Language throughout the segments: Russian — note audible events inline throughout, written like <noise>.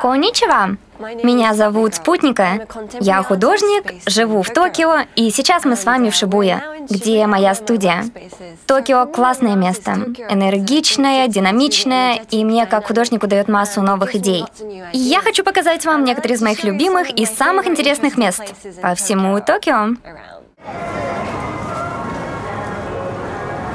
Коничева. Меня зовут Спутника. Я художник, живу в Токио, и сейчас мы с вами в Шибуя, где моя студия. Токио — классное место. Энергичное, динамичное, и мне как художнику дает массу новых идей. И я хочу показать вам некоторые из моих любимых и самых интересных мест по всему Токио.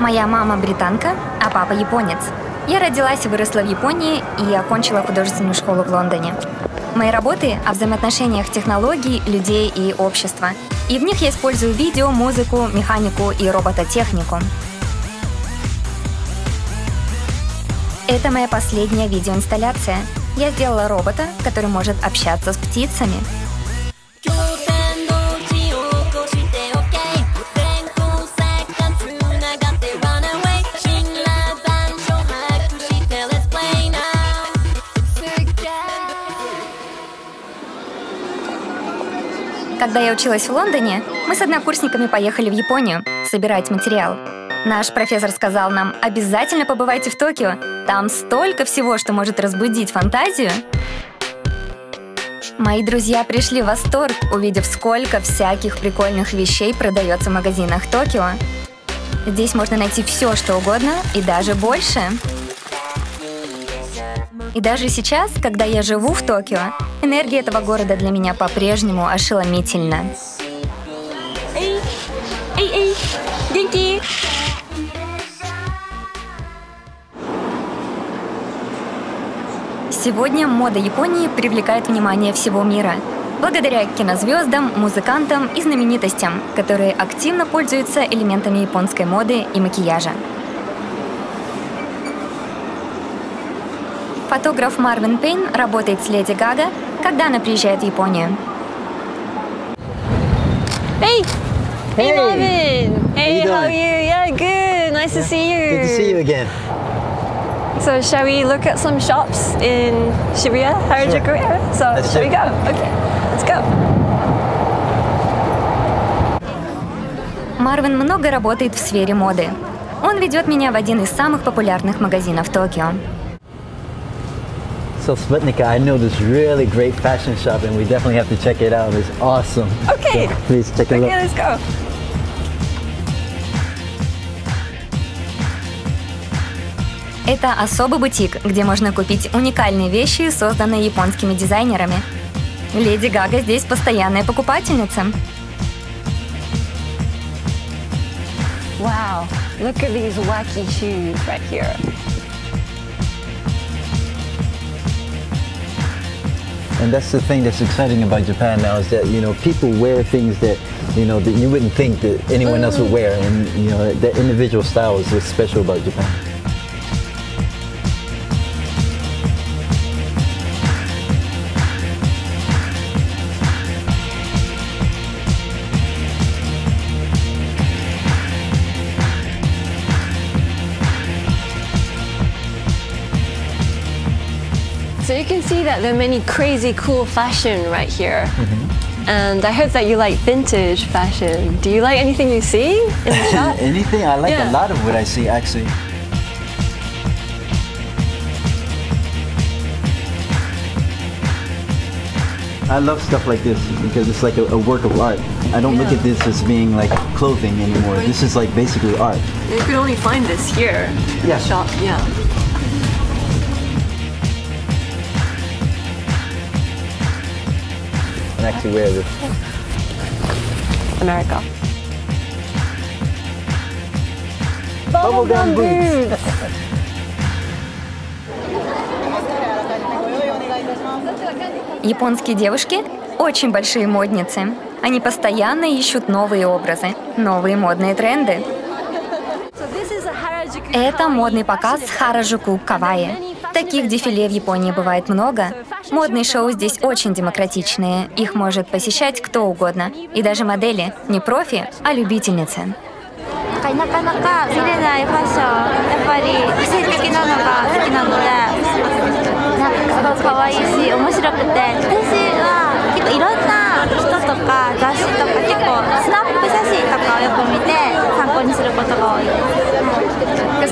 Моя мама британка, а папа японец. Я родилась и выросла в Японии и окончила художественную школу в Лондоне. Мои работы о взаимоотношениях технологий, людей и общества. И в них я использую видео, музыку, механику и робототехнику. Это моя последняя видеоинсталляция. Я сделала робота, который может общаться с птицами. Когда я училась в Лондоне, мы с однокурсниками поехали в Японию собирать материал. Наш профессор сказал нам, обязательно побывайте в Токио. Там столько всего, что может разбудить фантазию. Мои друзья пришли в восторг, увидев, сколько всяких прикольных вещей продается в магазинах Токио. Здесь можно найти все, что угодно, и даже больше. И даже сейчас, когда я живу в Токио, энергия этого города для меня по-прежнему ошеломительна. Эй, эй, эй, деньги! Сегодня мода Японии привлекает внимание всего мира. Благодаря кинозвездам, музыкантам и знаменитостям, которые активно пользуются элементами японской моды и макияжа. Фотограф Марвин Пейн работает с Леди Гага, когда она приезжает в Японию. Hey! Hey. Marvin! Hey, how are you? Yeah, good. Nice to see you. Good to see you again. So, shall we look at some shops in Shibuya, Harajuku area? So, Let's shall we go? Okay, let's go. Марвин много работает в сфере моды. Он ведет меня в один из самых популярных магазинов Токио. So Sputnika, I know this really great fashion shop and we definitely have to check it out. It's awesome. Okay. So please take a Okay, look. let's go. Это особый бутик, где можно купить уникальные вещи, созданные японскими дизайнерами. Леди Гага здесь постоянная покупательница. Wow, look at these wacky shoes right here. And that's the thing that's exciting about Japan now is that, you know, people wear things that, you know, that you wouldn't think that anyone else would mm. wear. And, you know, that individual style is what's special about Japan. Can see that there are many crazy cool fashion right here. Mm-hmm. And I heard that you like vintage fashion. Do you like anything you see in the <laughs> shop? Anything, I like Yeah. a lot of what I see actually. I love stuff like this because it's like a, a work of art. I don't look at this as being like clothing anymore. This is like basically art. You could only find this here in Yeah. the shop. Yeah. Actually wear this. America. Bubblegum boots. Японские девушки – очень большие модницы. Они постоянно ищут новые образы, новые модные тренды. Это модный показ Хараджуку Каваи. Таких дефиле в Японии бывает много. Модные шоу здесь очень демократичные. Их может посещать кто угодно. И даже модели. Не профи, а любительницы.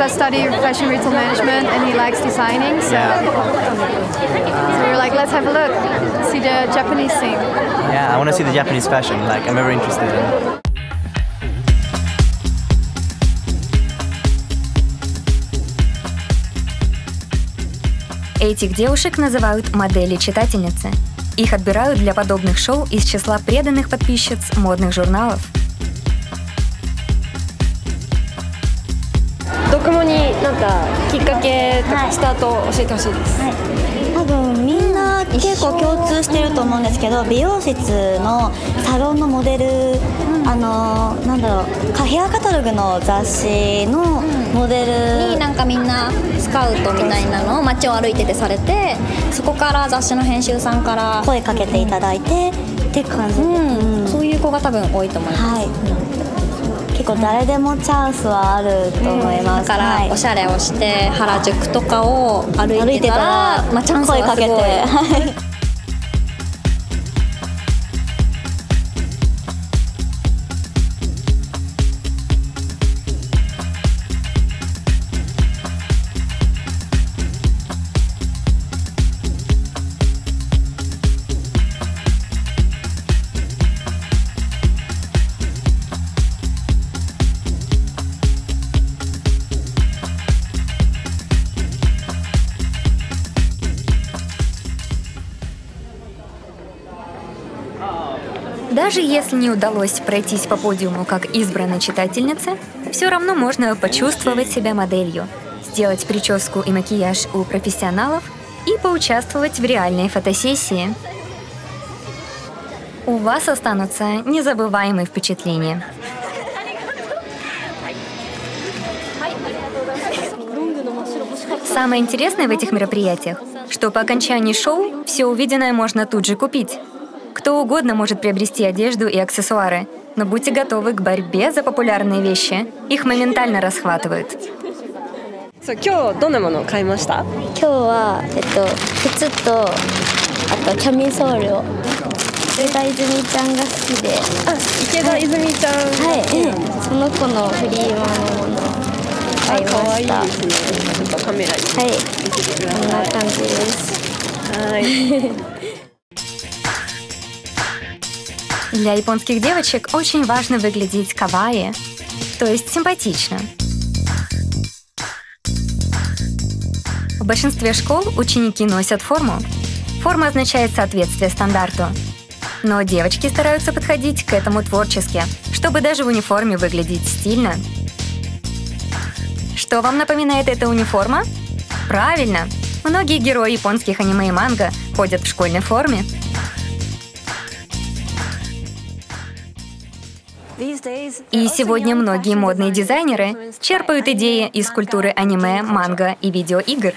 I study fashion retail management and he likes designing. So, Yeah. so we were like, let's have a look, see the Japanese scene. Yeah, I want to see the Japanese fashion. Like, I'm very interested in. Этих девушек называют модели-читательницы. Их отбирают для подобных шоу из числа преданных подписчиц модных журналов. ドコモになんかきっかけとかスタートを教えてほしいです。多分みんな結構共通してると思うんですけど美容室のサロンのモデル、あのなんだろうかヘアカタログの雑誌のモデルになんかみんなスカウトみたいなのを街を歩いててされてそこから雑誌の編集さんから、声かけていただいてって感じ。で、うん。うん。そういう子が多分多いと思います、はい、結構誰でもチャンスはあると思います、だからはいおしゃれをして原宿とかを歩歩いてたいてたらら、まあ、チャンスはすごい。声かけて、Даже если не удалось пройтись по подиуму как избранной читательнице, все равно можно почувствовать себя моделью, сделать прическу и макияж у профессионалов и поучаствовать в реальной фотосессии. У вас останутся незабываемые впечатления. Самое интересное в этих мероприятиях, что по окончании шоу все увиденное можно тут же купить. Кто угодно может приобрести одежду и аксессуары, но будьте готовы к борьбе за популярные вещи. Их моментально расхватывают. そう今日どんなものを買いました？今日は、えっと、靴とあとキャミソールを池田泉ちゃんが好きであ、池田泉ちゃん。はい、その子のフリーマンのものを買いま可愛いしたですね。ちょっとカメラにはい見せてくだこんさ。ない感じですはい。 <laughs> Для японских девочек очень важно выглядеть кавайи, то есть симпатично. В большинстве школ ученики носят форму. Форма означает соответствие стандарту. Но девочки стараются подходить к этому творчески, чтобы даже в униформе выглядеть стильно. Что вам напоминает эта униформа? Правильно! Многие герои японских аниме и манго ходят в школьной форме. И сегодня многие модные дизайнеры черпают идеи из культуры аниме, манго и видеоигр.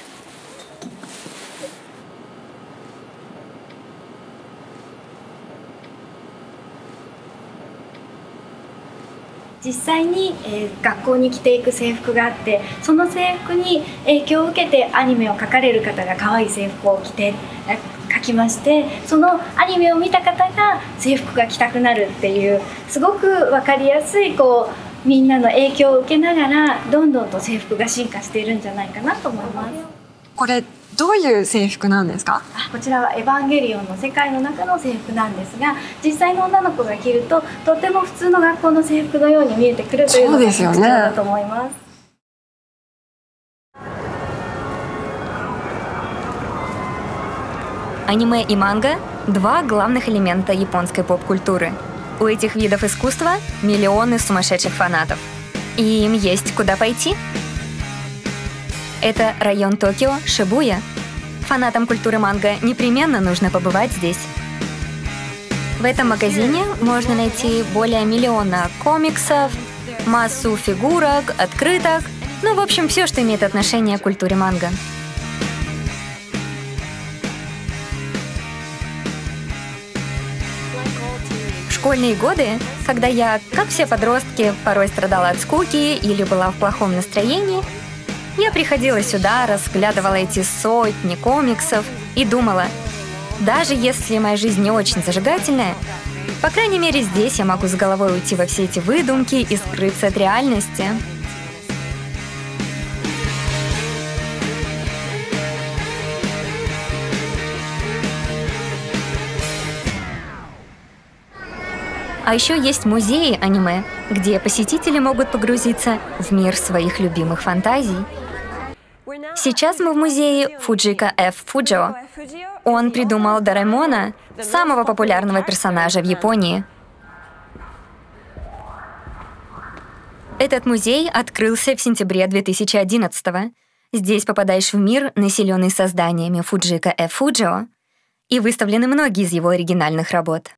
実際に、えー学校に着ていく制服があってその制服に影響を受けてアニメを描かれる方が可愛い制服を着てえ描きましてそのアニメを見た方が制服が着たくなるっていうすごく分かりやすいこうみんなの影響を受けながらどんどんと制服が進化しているんじゃないかなと思います。これどういう制服なんですか？あこちらは「エヴァンゲリオン」の世界の中の制服なんですが実際の女の子が着るととても普通の学校の制服のように見えてくるというのが特徴だと思います。Аниме и манга — два главных элемента японской поп-культуры. У этих видов искусства миллионы сумасшедших фанатов. И им есть куда пойти. Это район Токио, Шибуя. Фанатам культуры манго непременно нужно побывать здесь. В этом магазине можно найти более миллиона комиксов, массу фигурок, открыток, ну, в общем, все, что имеет отношение к культуре манго. Школьные годы, когда я, как все подростки, порой страдала от скуки или была в плохом настроении, я приходила сюда, разглядывала эти сотни комиксов и думала, даже если моя жизнь не очень зажигательная, по крайней мере здесь я могу с головой уйти во все эти выдумки и скрыться от реальности. А еще есть музеи аниме, где посетители могут погрузиться в мир своих любимых фантазий. Сейчас мы в музее Фуджика Ф. Фуджио. Он придумал Дораэмона, самого популярного персонажа в Японии. Этот музей открылся в сентябре 2011 -го. Здесь попадаешь в мир, населенный созданиями Фуджика Ф. Фуджио, и выставлены многие из его оригинальных работ.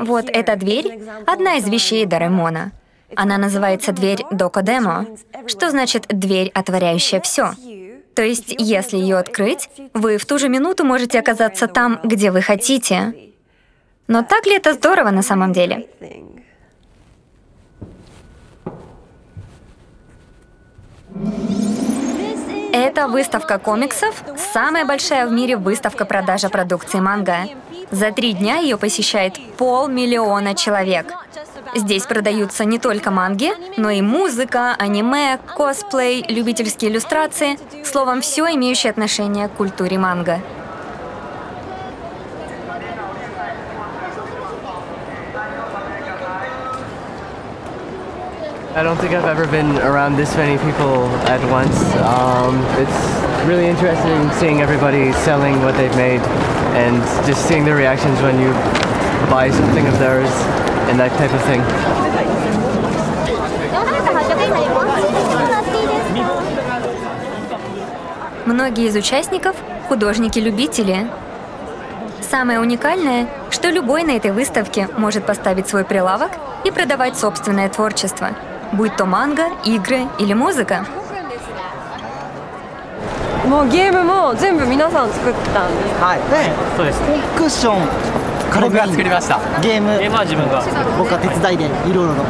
Вот эта дверь — одна из вещей Доремона. Она называется дверь Докодемо, что значит «дверь, отворяющая все». То есть, если ее открыть, вы в ту же минуту можете оказаться там, где вы хотите. Но так ли это здорово на самом деле? Это выставка комиксов, самая большая в мире выставка продажа продукции манга. За три дня ее посещает полмиллиона человек. Здесь продаются не только манги, но и музыка, аниме, косплей, любительские иллюстрации, словом, все имеющее отношение к культуре манга. I don't think I've ever been around this many people at once. Um, it's really interesting seeing everybody selling what they've made and just seeing the reactions when you buy something of theirs and that type of thing. Многие из участников — художники-любители. Самое уникальное, что любой на этой выставке может поставить свой прилавок и продавать собственное творчество — будь то манга, игры или музыка. もうゲームも全部皆さん作ったんですはい、でそうですクッション彼が作りましたゲームゲームは自分が僕は手伝いでいろいろと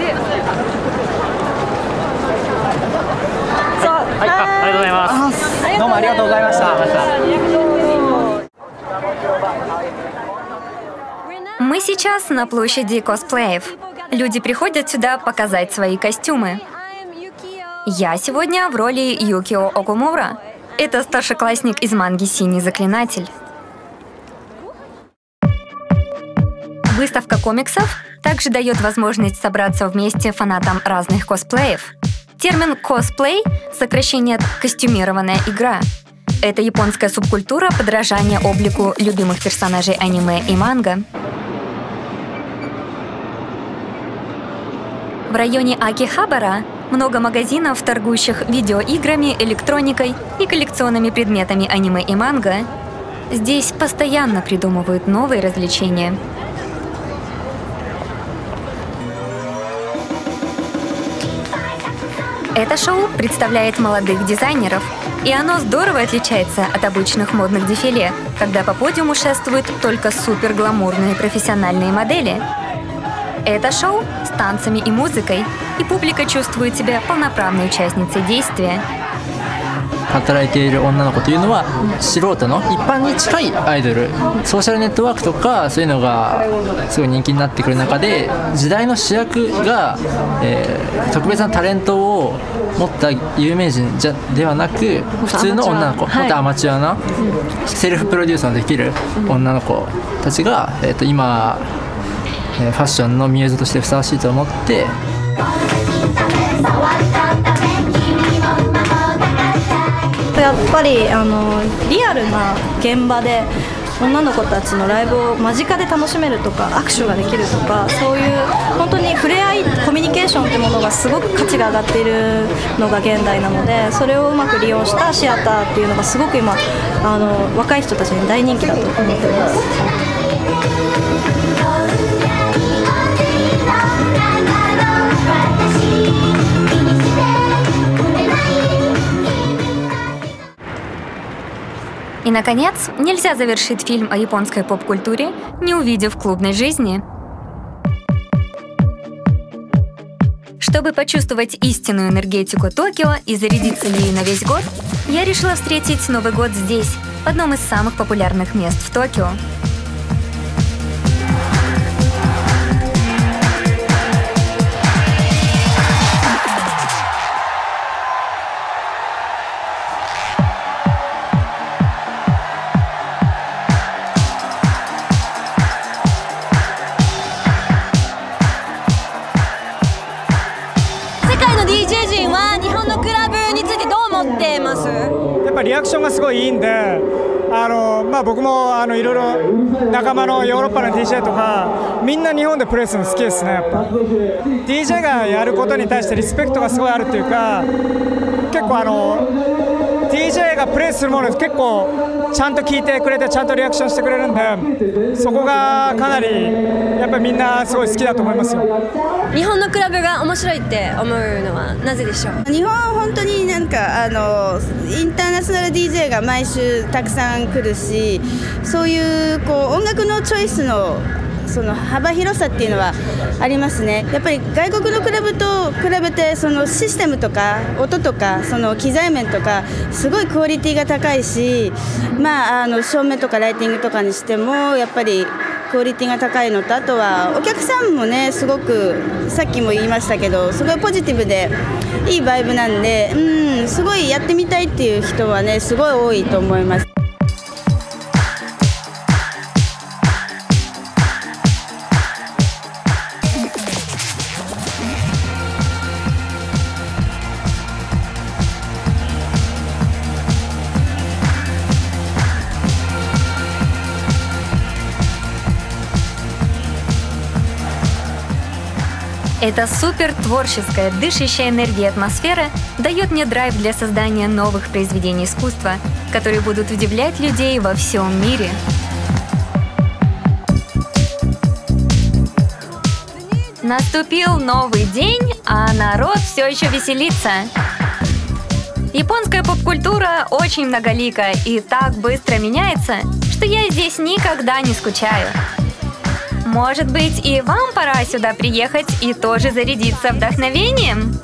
はい、ありがとうございますどうもありがとうございました Мы сейчас на площади косплеев. Люди приходят сюда показать свои костюмы. Я сегодня в роли Юкио Окумура, Это старшеклассник из манги «Синий заклинатель». Выставка комиксов также дает возможность собраться вместе фанатам разных косплеев. Термин «косплей» — сокращение «костюмированная игра». Это японская субкультура подражания облику любимых персонажей аниме и манго. В районе Акихабара много магазинов, торгующих видеоиграми, электроникой и коллекционными предметами аниме и манго. Здесь постоянно придумывают новые развлечения. Это шоу представляет молодых дизайнеров, и оно здорово отличается от обычных модных дефиле, когда по подиуму шествуют только супер гламурные профессиональные модели – это шоу с танцами и музыкой, и публика чувствует себя полноправной участницей действия. 働いている女の子というのは素人の一般に近いアイドルソーシャルネットワークとかそういうのがすごい人気になってくる中で時代の主役が、えー、特別なタレントを持った有名人じゃではなく普通の女の子もっとアマチュアな、セルフプロデュースのできる女の子たちが、えー、と今 えファッションのミューズとしてふさわしいと思ってやっぱりあのリアルな現場で女の子たちのライブを間近で楽しめるとか握手ができるとかそういう本当に触れ合いコミュニケーションってものがすごく価値が上がっているのが現代なのでそれをうまく利用したシアターっていうのがすごく今あの若い人たちに大人気だと思ってます。И, наконец, нельзя завершить фильм о японской поп-культуре, не увидев клубной жизни. Чтобы почувствовать истинную энергетику Токио и зарядиться ею на весь год, я решила встретить Новый год здесь, в одном из самых популярных мест в Токио ぱリアクションがすごいいいんであの、まあ、僕もあのいろいろ仲間のヨーロッパの DJ とかみんな日本でプレーするの好きですねやっぱ。DJ がやることに対してリスペクトがすごいあるっていうか結構あのプレイするもの結構ちゃんと聞いてくれてちゃんとリアクションしてくれるんでそこがかなりやっぱりみんなすごい好きだと思いますよ。日本のクラブが面白いって思うのはなぜでしょう？日本は本当になんかあのインターナショナル DJ が毎週たくさん来るしそういうこう音楽のチョイスのその幅広さっていうのはありますねやっぱり外国のクラブと比べてそのシステムとか音とかその機材面とかすごいクオリティが高いしまああの照明とかライティングとかにしてもやっぱりクオリティが高いのとあとはお客さんもねすごくさっきも言いましたけどすごいポジティブでいいバイブなんでうんすごいやってみたいっていう人はねすごい多いと思います。Эта супер творческая, дышащая энергия атмосфера дает мне драйв для создания новых произведений искусства, которые будут удивлять людей во всем мире. Наступил новый день, а народ все еще веселится. Японская поп-культура очень многолика и так быстро меняется, что я здесь никогда не скучаю. Может быть, и вам пора сюда приехать и тоже зарядиться вдохновением?